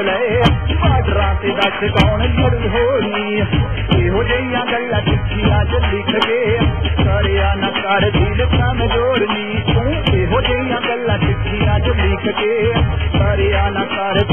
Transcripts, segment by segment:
ਮੰਗ ਲਏ ਬਾਰਡਰਾਂ ਤੇ ਦੱਸ ਕੌਣ ਜੜੀ ਹੋਣੀ ਇਹੋ ਜਿਹੀਆਂ ਗੱਲਾਂ ਕਿੱਥੀਆਂ ਚ ਲਿਖ ਕੇ ਕਰਿਆ ਨਾ ਕਰ ਦਿਲ ਕਮਜ਼ੋਰ ਨੀ ਤੂੰ ਇਹੋ ਜਿਹੀਆਂ ਗੱਲਾਂ ਕਿੱਥੀਆਂ ਚ ਲਿਖ ਕੇ ਕਰਿਆ ਨਾ ਕਰ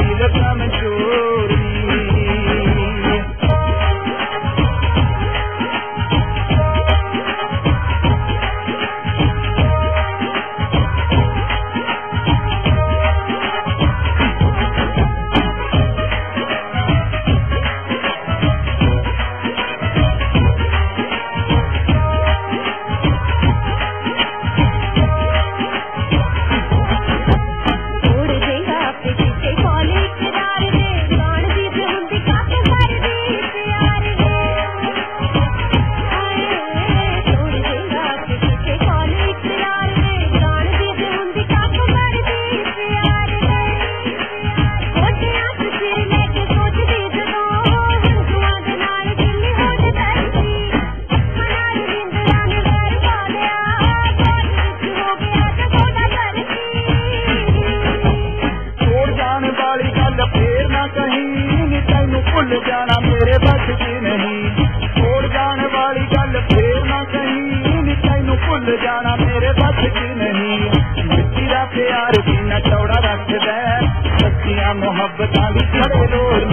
ਕਹੀਂ ਵੀ ਤੈਨੂੰ ਭੁੱਲ ਜਾਣਾ ਮੇਰੇ ਬਸ ਦੀ ਨਹੀਂ। ਛੋੜ ਜਾਣ ਵਾਲੀ ਗੱਲ ਫੇਰ ਨਾ ਕਹੀਂ ਵੀ ਤੈਨੂੰ ਭੁੱਲ ਜਾਣਾ ਮੇਰੇ ਬਸ ਦੀ ਨਹੀਂ। ਮਿੱਟੀ ਦਾ ਪਿਆਰ ਵੀ ਨਾ ਚੌੜਾ ਰੱਖਦਾ ਸੱਚੀਆਂ ਮੁਹੱਬਤਾਂ ਦੀ ਖੜੇ ਲੋੜ